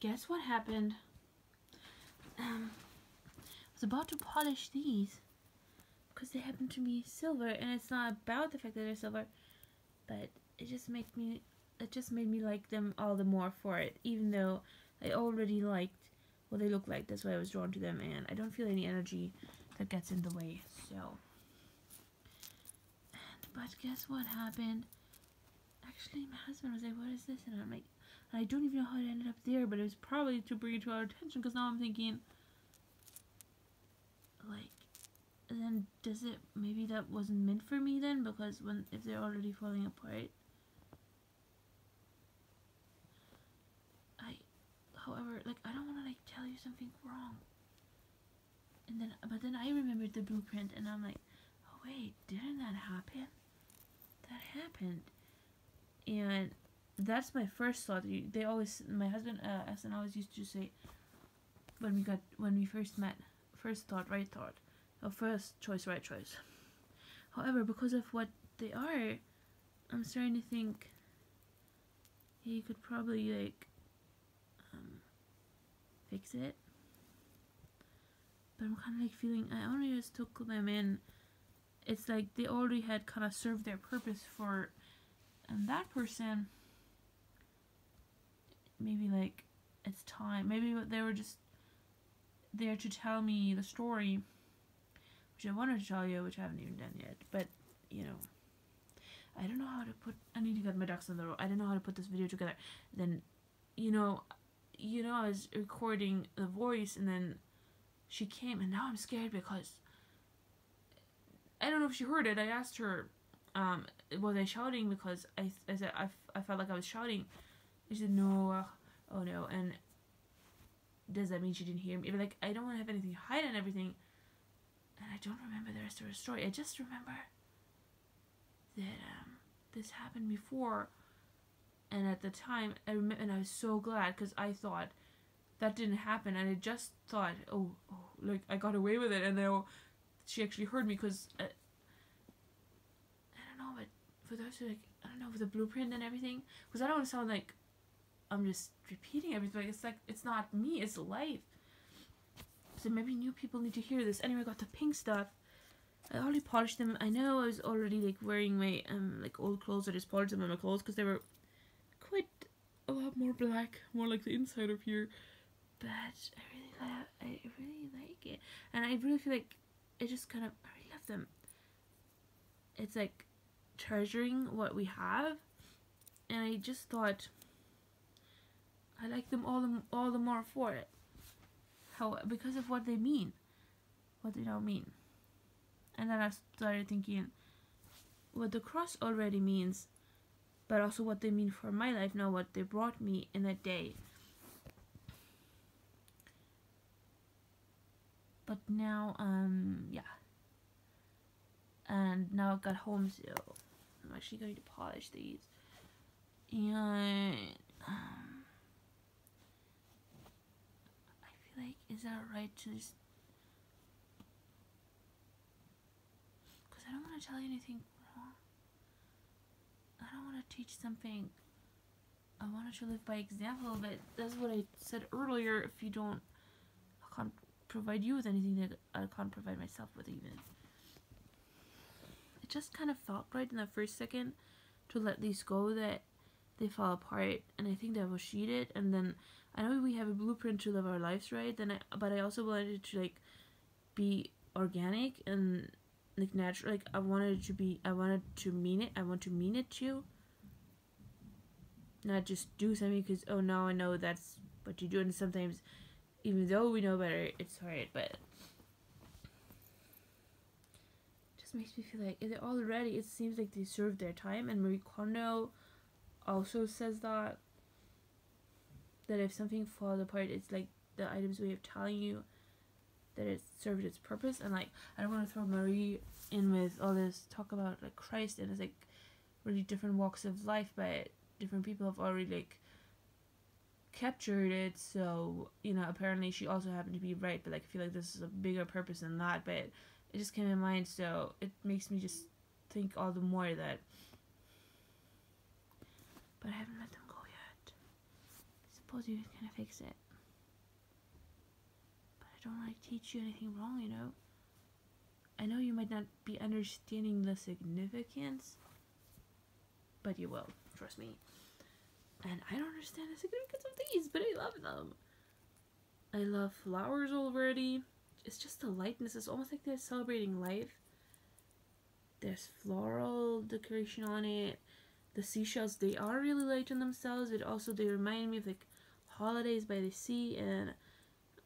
guess what happened? Um, I was about to polish these because they happen to be silver, and it's not about the fact that they're silver, but it just made me it just made me like them all the more for it, even though I already liked what they look like. That's why I was drawn to them, and I don't feel any energy that gets in the way. So, and, but guess what happened? Actually, my husband was like, "What is this?" And I'm like, I don't even know how it ended up there, but it was probably to bring it to our attention. Because now I'm thinking, like, then does it? Maybe that wasn't meant for me then, because when if they're already falling apart. I, however, like I don't want to like tell you something wrong. And then, but then I remembered the blueprint, and I'm like, oh wait, didn't that happen? That happened, and that's my first thought. They always, my husband, uh, and always used to say, when we got, when we first met, first thought, right thought, or first choice, right choice. However, because of what they are, I'm starting to think he could probably like um, fix it. But I'm kind of like feeling I only just took them in. It's like they already had kind of served their purpose for, and that person maybe like it's time. Maybe they were just there to tell me the story, which I wanted to tell you, which I haven't even done yet. But you know, I don't know how to put. I need to get my ducks in the row. I don't know how to put this video together. Then, you know, you know, I was recording the voice, and then she came, and now I'm scared because I don't know if she heard it. I asked her, um, was I shouting because I I said I, I felt like I was shouting she said, no, oh no, and does that mean she didn't hear me? Like, I don't want to have anything hide and everything, and I don't remember the rest of her story. I just remember that um, this happened before, and at the time, I remember, and I was so glad because I thought that didn't happen, and I just thought, oh, oh, like I got away with it, and now she actually heard me because uh, I don't know, but for those who like, I don't know, with the blueprint and everything, because I don't want to sound like I'm just repeating everything. It's like it's not me, it's life. So maybe new people need to hear this. Anyway, I got the pink stuff. I already polished them. I know I was already like wearing my um like old clothes. I just polished them on my clothes because they were quite a lot more black, more like the inside of here. But I really like I really like it, and I really feel like I just kind of I really love them. It's like treasuring what we have, and I just thought I like them all the, all the more for it. How because of what they mean, what they don't mean. And then I started thinking what the cross already means, but also what they mean for my life now, what they brought me in that day. But now, um, yeah. And now I've got home, so I'm actually going to polish these. And, um, like, is that right to just... Because I don't want to tell you anything wrong. I don't want to teach something. I want to live by example, but that's what I said earlier. If you don't, I can't provide you with anything that I can't provide myself with even. It just kind of felt right in the first second to let these go that they fall apart and I think that was cheated and then I know we have a blueprint to live our lives right? Then I but I also wanted to like be organic and like natural like I wanted to be I wanted to mean it I want to mean it too not just do something because oh now I know that's what you do and sometimes even though we know better it's hard but just makes me feel like it already it seems like they served their time and Marie Kondo also says that that if something falls apart, it's like the item's way of telling you that it served its purpose. And like, I don't want to throw Marie in with all this talk about like Christ and it's like really different walks of life, but different people have already like captured it. So you know, apparently she also happened to be right, but like I feel like this is a bigger purpose than that. But it just came in mind, so it makes me just think all the more that but I haven't let them go yet. Suppose you can fix it. But I don't like teach you anything wrong, you know. I know you might not be understanding the significance, but you will, trust me. And I don't understand the significance of these, but I love them. I love flowers already. It's just the lightness. It's almost like they're celebrating life. There's floral decoration on it. The seashells, they are really light in themselves. It also, they remind me of like holidays by the sea. And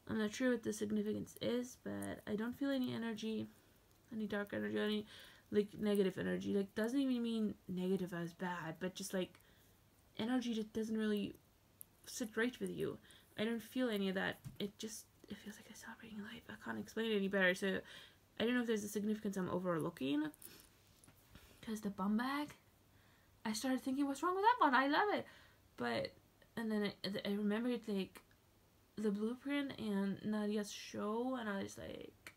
I'm not sure what the significance is, but I don't feel any energy, any dark energy, any like negative energy. Like, doesn't even mean negative as bad, but just like energy that doesn't really sit right with you. I don't feel any of that. It just it feels like I'm celebrating life. I can't explain it any better. So I don't know if there's a significance I'm overlooking. Cause the bum bag, I started thinking, what's wrong with that one? I love it, but and then I, I remembered like the blueprint and Nadia's show, and I was like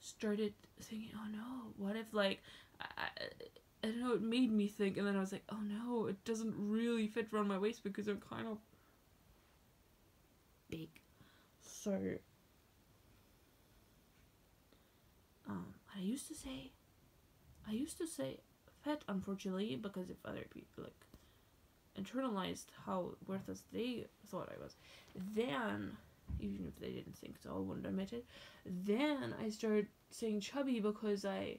started thinking, oh no, what if like I, I don't know, it made me think, and then I was like, oh no, it doesn't really fit around my waist because I'm kind of big. So, um, I used to say, I used to say fat, unfortunately, because if other people like internalized how worthless they thought I was, then even if they didn't think so, I wouldn't admit it. Then I started saying chubby because I,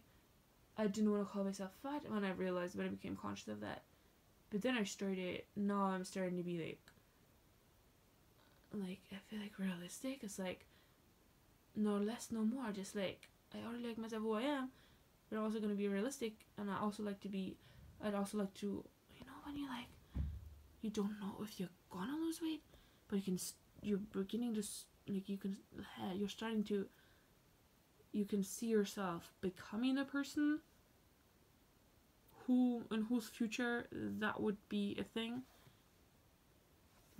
I didn't want to call myself fat when I realized when I became conscious of that. But then I started. Now I'm starting to be like, like I feel like realistic. It's like no less, no more. Just like I already like myself who I am, I'm also gonna be realistic, and I also like to be. I'd also like to, you know, when you like, you don't know if you're gonna lose weight, but you can. You're beginning to like you can. You're starting to. You can see yourself becoming a person. Who in whose future that would be a thing.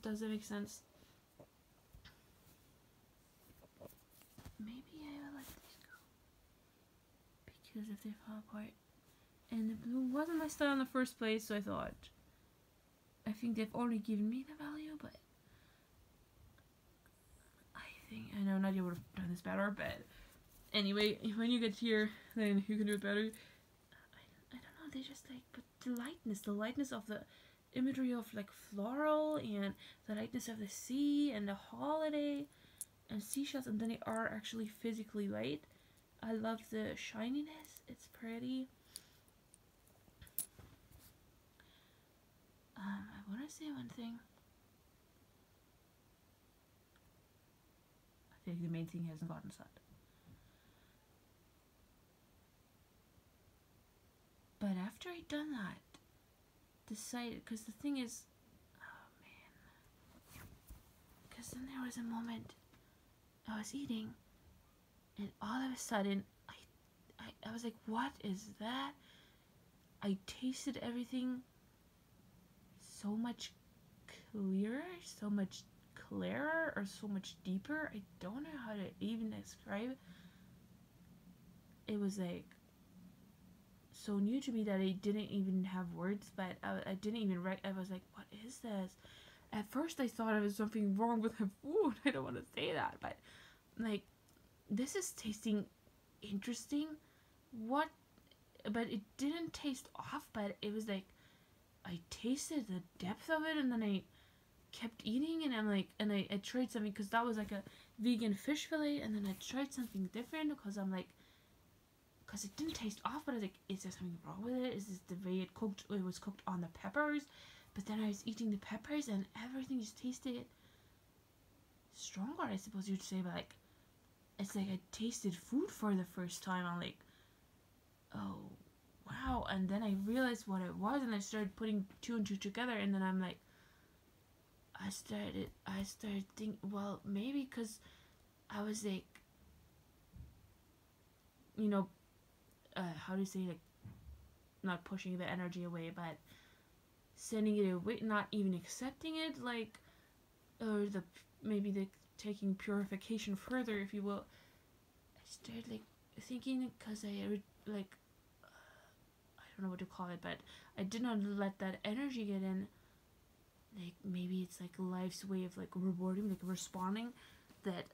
Does it make sense? maybe I will let these go. Because if they fall apart. And the blue wasn't my style in the first place, so I thought. I think they've already given me the value, but. I think. I know Nadia would have done this better, but. Anyway, when you get here, then you can do it better. I, I don't know, they just like. But the lightness, the lightness of the imagery of like floral and the lightness of the sea and the holiday and seashells and then they are actually physically light. I love the shininess. It's pretty. Um, I want to say one thing. I think the main thing hasn't gotten said. But after I'd done that, decided, because the thing is, oh man, because then there was a moment I was eating, and all of a sudden, I, I, I was like, what is that? I tasted everything so much clearer, so much clearer, or so much deeper. I don't know how to even describe it. It was like so new to me that I didn't even have words, but I, I didn't even write. I was like, what is this? at first I thought it was something wrong with her food. I don't want to say that, but like this is tasting interesting. What but it didn't taste off, but it was like I tasted the depth of it and then I kept eating and I'm like and I, I tried something because that was like a vegan fish fillet and then I tried something different because I'm like because it didn't taste off but I was like is there something wrong with it is this the way it cooked it was cooked on the peppers but then I was eating the peppers and everything just tasted stronger, I suppose you'd say, but like, it's like I tasted food for the first time. I'm like, oh, wow. And then I realized what it was and I started putting two and two together and then I'm like, I started, I started thinking, well, maybe because I was like, you know, uh, how do you say, like, not pushing the energy away, but sending it away, not even accepting it, like, or the maybe the taking purification further, if you will. I started like thinking because I like uh, I don't know what to call it, but I did not let that energy get in. like maybe it's like life's way of like rewarding, like responding that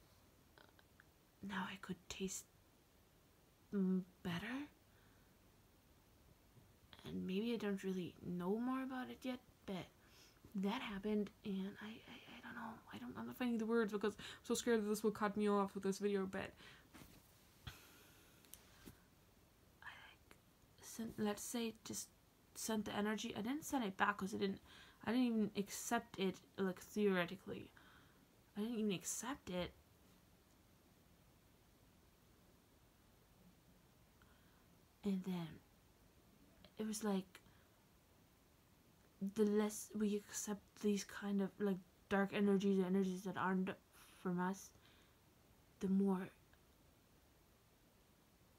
now I could taste mm, better. And maybe I don't really know more about it yet, but that happened, and I, I don't know. I don't. I'm not finding the words because I'm so scared that this will cut me off with this video. But I like. Let's say just sent the energy. I didn't send it back because I didn't. I didn't even accept it like theoretically. I didn't even accept it. And then it was like the less we accept these kind of like dark energies or energies that aren't from us, the more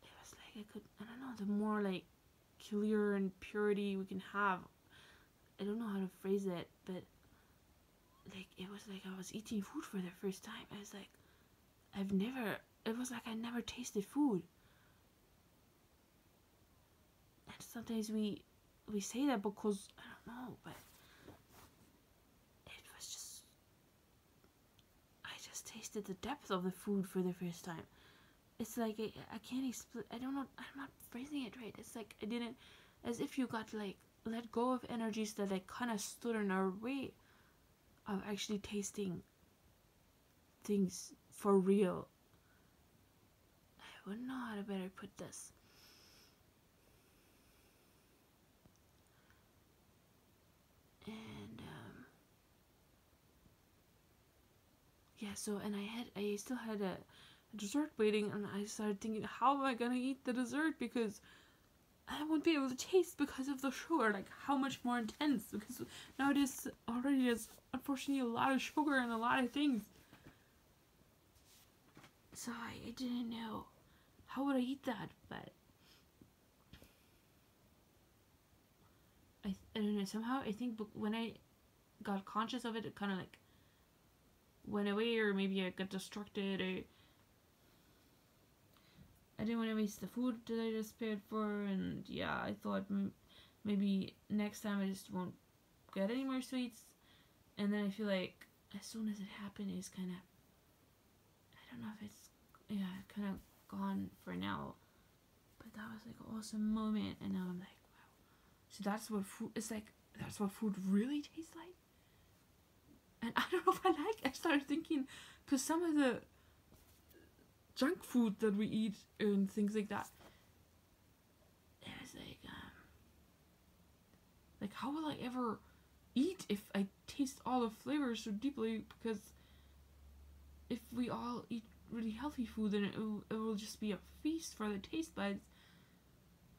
it was like I could I don't know, the more like clear and purity we can have. I don't know how to phrase it, but like it was like I was eating food for the first time. I was like I've never it was like I never tasted food. And sometimes we we say that because I don't know, but it was just I just tasted the depth of the food for the first time. It's like I, I can't explain. I don't know. I'm not phrasing it right. It's like I didn't, as if you got like let go of energies that like kind of stood in our way of actually tasting things for real. I wouldn't know how to better put this. Yeah so and i had i still had a, dessert waiting and i started thinking how am i gonna eat the dessert? Because i won't be able to taste because of the sugar like how much more intense? Because nowadays already there's unfortunately a lot of sugar and a lot of things. So i, I didn't know how would i eat that but I, I don't know somehow I think when I got conscious of it it kind of like went away or maybe I got distracted or I didn't want to waste the food that I just paid for and yeah I thought maybe next time I just won't get any more sweets and then I feel like as soon as it happened it's kind of I don't know if it's yeah kind of gone for now but that was like an awesome moment and now I'm like wow so that's what food is like. That's what food really tastes like. And I don't know if I like. I started thinking, because some of the junk food that we eat and things like that, it was like, um, like how will I ever eat if I taste all the flavors so deeply? Because if we all eat really healthy food, then it will, it will just be a feast for the taste buds.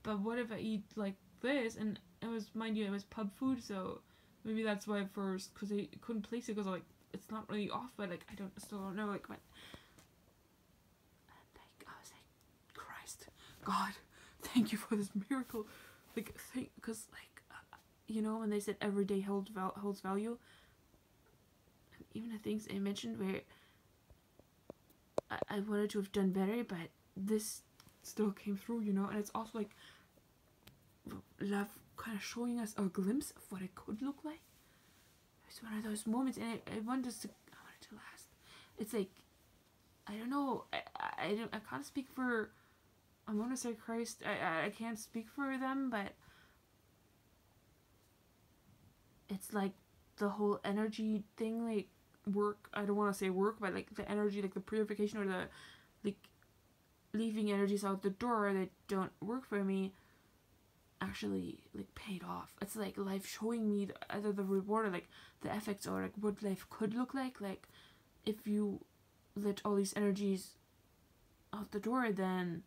But what if I eat like this, and it was mind you, it was pub food, so maybe that's why first because I couldn't place it because like it's not really off, but like I don't still don't know like what. And like I was like, Christ, God, thank you for this miracle, like thank because like uh, you know when they said every day holds val- holds value. And even the things I mentioned where I, I wanted to have done better, but this still came through, you know, and it's also like love kind of showing us a glimpse of what it could look like. It's one of those moments, and I, I want us to, I want it to last. It's like, I don't know, I, I, I, don't, I can't speak for, I'm gonna say Christ, I, I can't speak for them, but it's like the whole energy thing, like work, I don't want to say work, but like the energy, like the purification or the, like, leaving energies out the door that don't work for me actually like paid off. It's like life showing me the, either the reward or like the effects or like what life could look like. Like if you let all these energies out the door, then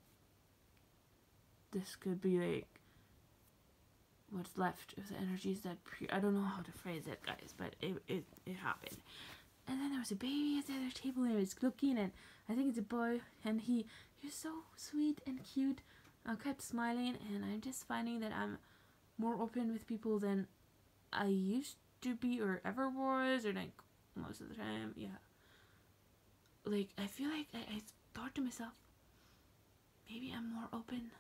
this could be like what's left of the energies that pure. I don't know how to phrase it, guys, but it it it happened. And then there was a baby at the other table and he was looking and I think it's a boy and he he was so sweet and cute I kept smiling, and I'm just finding that I'm more open with people than I used to be or ever was, or like most of the time. Yeah. Like, I feel like I, I thought to myself, maybe I'm more open.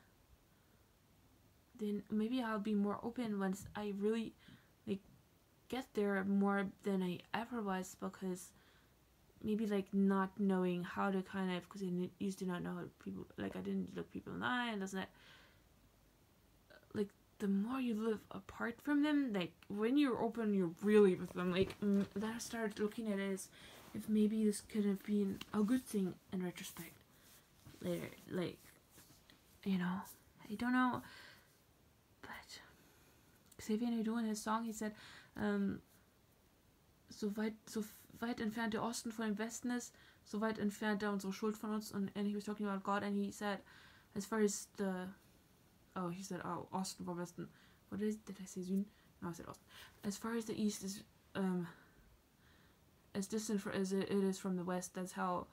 Then maybe I'll be more open once I really, like, get there more than I ever was because maybe like not knowing how to kind of because I used to not know how people like I didn't look people in the eye and doesn't that. Like the more you live apart from them like when you're open you're really with them like mm, then I started looking at it as if maybe this could have been a good thing in retrospect. Later like you know I don't know but Xavier Naidoo in his song he said um, so weit so weit entfernt der Osten von dem Westen ist, so weit entfernt er unsere Schuld von uns. And, and he was talking about God, and he said, as far as the, oh, he said, oh, Osten vom Westen. What is, did I say Süden? No, I said Osten. As far as the East is, um, as distant for, as it is from the West, that's how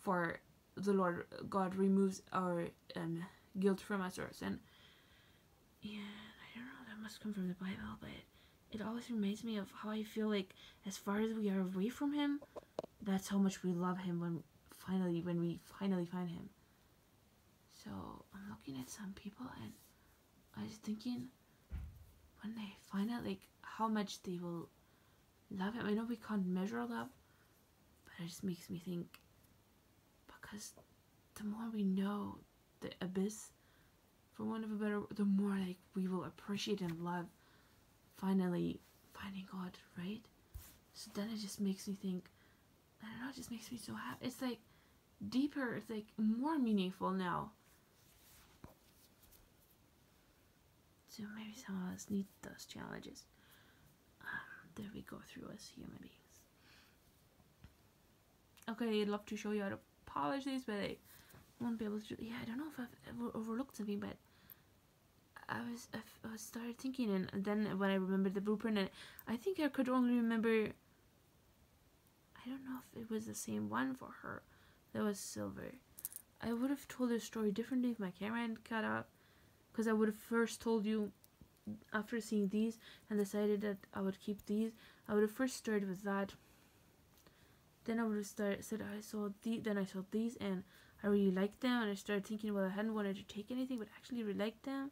far the Lord God removes our um, guilt from us or sin. I don't know, that must come from the Bible, but it always reminds me of how I feel like as far as we are away from him, that's how much we love him when finally when we finally find him. So I'm looking at some people and I was thinking when they find out like how much they will love him. I know we can't measure love, but it just makes me think because the more we know the abyss, for want of a better, the more like we will appreciate and love finally finding God, right? So then it just makes me think, I don't know, it just makes me so happy. It's like deeper, it's like more meaningful now. So maybe some of us need those challenges um, that we go through as human beings. Okay, I'd love to show you how to polish these, but I won't be able to. Yeah, I don't know if I've ever overlooked something, but I was I, started thinking, and then when I remembered the blueprint, and I think I could only remember. I don't know if it was the same one for her. That was silver. I would have told the story differently if my camera hadn't cut out, because I would have first told you after seeing these and decided that I would keep these. I would have first started with that. Then I would have started said I saw the then I saw these and I really liked them and I started thinking well I hadn't wanted to take anything but actually really liked them.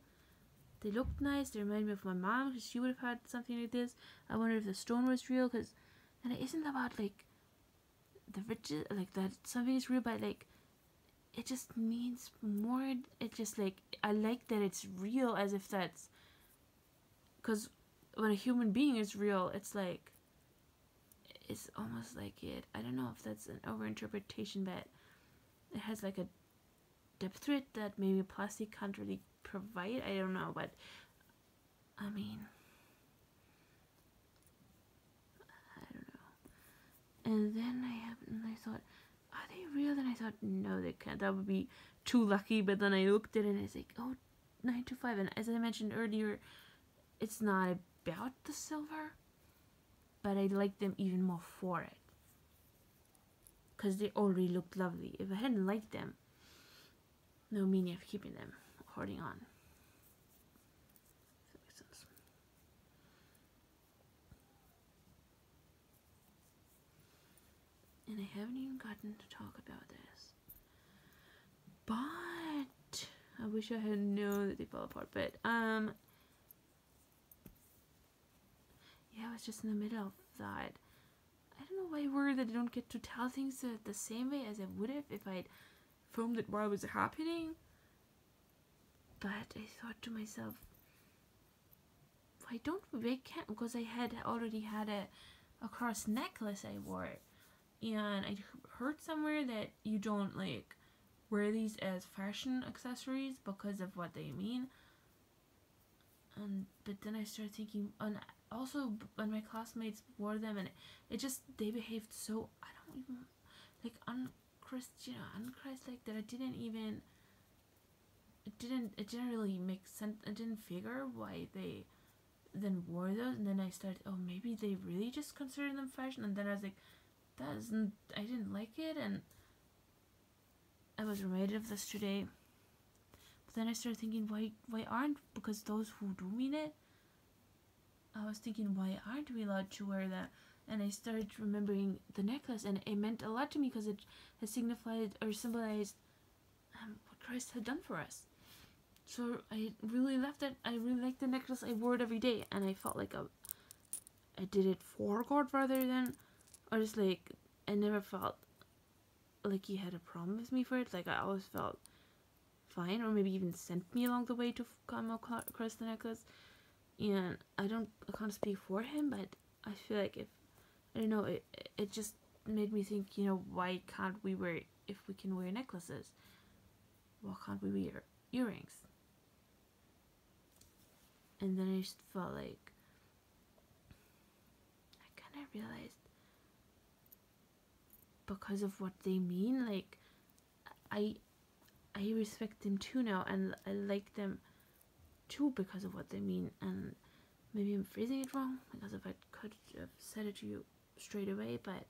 They looked nice. They reminded me of my mom because she would have had something like this. I wonder if the stone was real because, and it isn't about like the riches, like that something is real, but like it just means more. It just like I like that it's real as if that's because when a human being is real, it's like it's almost like it. I don't know if that's an overinterpretation, but it has like a depth to it that maybe plastic can't really provide. I don't know, but I mean, I don't know. And then I have, and I thought, are they real? And I thought, no, they can't. That would be too lucky. But then I looked at it and it's like, oh, nine to five. And as I mentioned earlier, it's not about the silver, but I like them even more for it. Because they already looked lovely. If I hadn't liked them, no meaning of keeping them holding on. And I haven't even gotten to talk about this. But I wish I had known that they fell apart. But um yeah, I was just in the middle of that. I don't know why I worry that I don't get to tell things the, the same way as I would have if I'd filmed it while it was happening. But I thought to myself, why don't we can't because I had already had a, a cross necklace I wore, and I heard somewhere that you don't like wear these as fashion accessories because of what they mean. And but then I started thinking, and also when my classmates wore them, and it, it just they behaved so I don't even like unchristian, unchrist like that. I didn't even it didn't it didn't really make sense. I didn't figure why they then wore those, and then I started. Oh, maybe they really just considered them fashion, and then I was like, that isn't. I didn't like it, and I was reminded of this today. But then I started thinking, why why aren't because those who do mean it. I was thinking, why aren't we allowed to wear that? And I started remembering the necklace, and it meant a lot to me because it has signified or symbolized um, what Christ had done for us so I really loved it. I really liked the necklace. I wore it every day, and I felt like I did it for God rather than, or just like I never felt like he had a problem with me for it. Like I always felt fine, or maybe even sent me along the way to come across the necklace. And I don't, I can't speak for him, but I feel like if I don't know, it it just made me think. You know, why can't we wear if we can wear necklaces? Why can't we wear earrings? And then I just felt like I kind of realized because of what they mean, like I I respect them too now, and I like them too because of what they mean. And maybe I'm phrasing it wrong because if I could have said it to you straight away, but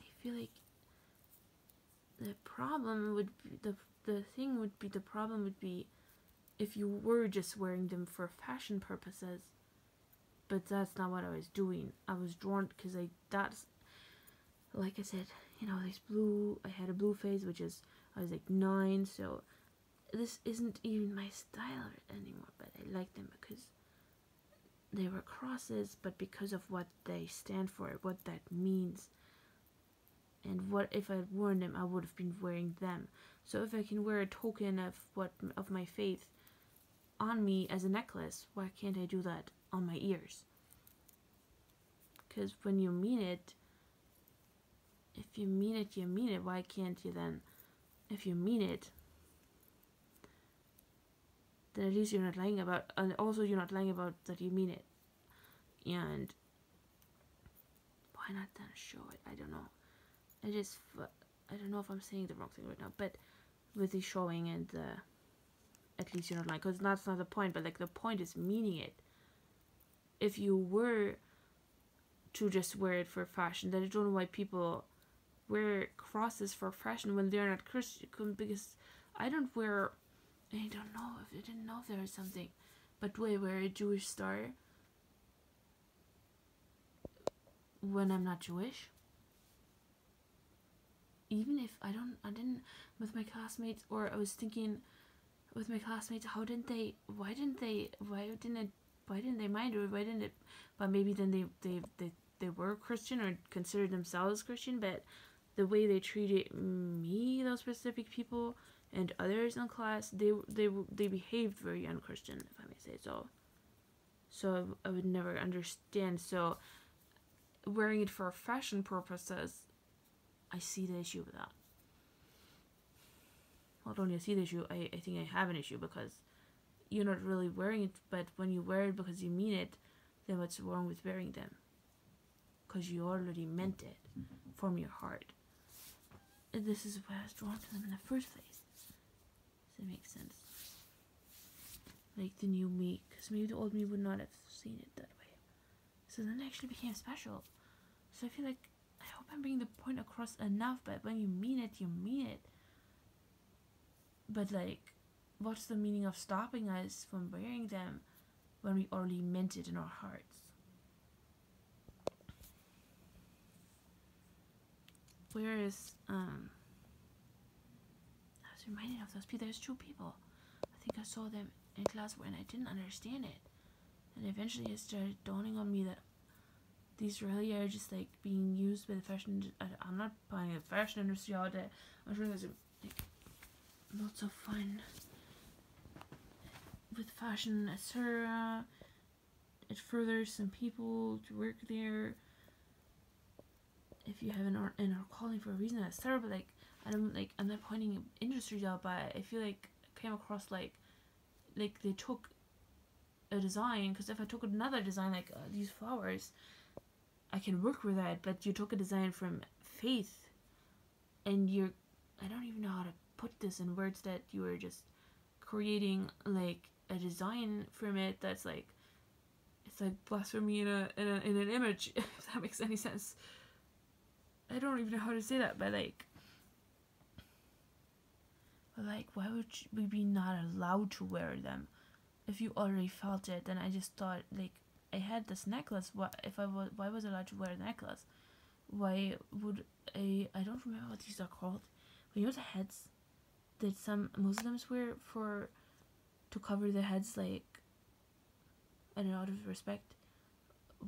I feel like the problem would be the the thing would be the problem would be if you were just wearing them for fashion purposes. But that's not what I was doing. I was drawn because I that's like I said you know this blue I had a blue phase which is I was like nine so this isn't even my style anymore but I like them because they were crosses but because of what they stand for what that means. And what if I'd worn them I would have been wearing them. So if I can wear a token of what of my faith on me as a necklace why can't I do that on my ears? Because when you mean it if you mean it you mean it. Why can't you then? If you mean it then at least you're not lying about and also you're not lying about that you mean it. And why not then show it? I don't know. I just I don't know if I'm saying the wrong thing right now, but with the showing and the at least you're not lying because that's not the point. But like the point is meaning it. If you were to just wear it for fashion, then I don't know why people wear crosses for fashion when they're not Christian. Because I don't wear. I don't know if I didn't know if there was something, but do I wear a Jewish star when I'm not Jewish? even if I don't, I didn't with my classmates, or I was thinking with my classmates, how didn't they? Why didn't they? Why didn't it? Why didn't they mind or why didn't it? But maybe then they they they they were Christian or considered themselves Christian, but the way they treated me, those specific people, and others in class, they they they behaved very unchristian, if I may say so. So I would never understand. So wearing it for fashion purposes I see the issue with that. Not only I see the issue, I, I think I have an issue because you're not really wearing it, but when you wear it because you mean it, then what's wrong with wearing them? Because you already meant it from your heart. And this is why I was drawn to them in the first place. Does that make sense? Like the new me, because maybe the old me would not have seen it that way. So then it actually became special. So I feel like I hope I'm bringing the point across enough, but when you mean it, you mean it. But like, what's the meaning of stopping us from wearing them when we already meant it in our hearts? Where is um, I was reminded of those people. There's two people. I think I saw them in class when I didn't understand it. And eventually it started dawning on me that these really are just like being used by the fashion. I, am not buying the fashion industry all day. I'm sure there's like, lots of fun with fashion, etc. It furthers some people to work there. If you have an art and are calling for a reason, etc. But like, I don't like. I'm not pointing industry out, but I feel like I came across like, like they took a design. Because if I took another design like uh, these flowers I can work with that, but you took a design from faith and you're I don't even know how to put this in words that you are just creating like a design from it that's like it's like blasphemy in a in, a, in an image if that makes any sense i don't even know how to say that but like but like why would we be not allowed to wear them if you already felt it then i just thought like I had this necklace. What if I was? Why was I allowed to wear a necklace? Why would? I don't remember what these are called. But you know the heads that some Muslims wear for to cover their heads, like know, out of respect,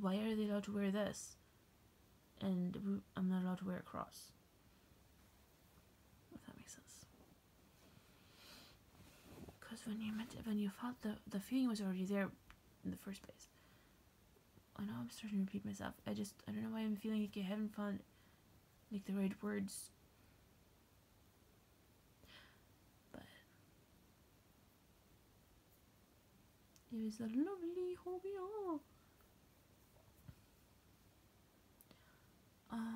why are they allowed to wear this? And I'm not allowed to wear a cross. If that makes sense. Because when you meant when you felt the the feeling was already there in the first place. I know I'm starting to repeat myself. I just I don't know why I'm feeling like I haven't found like the right words. Was a lovely hobby. Um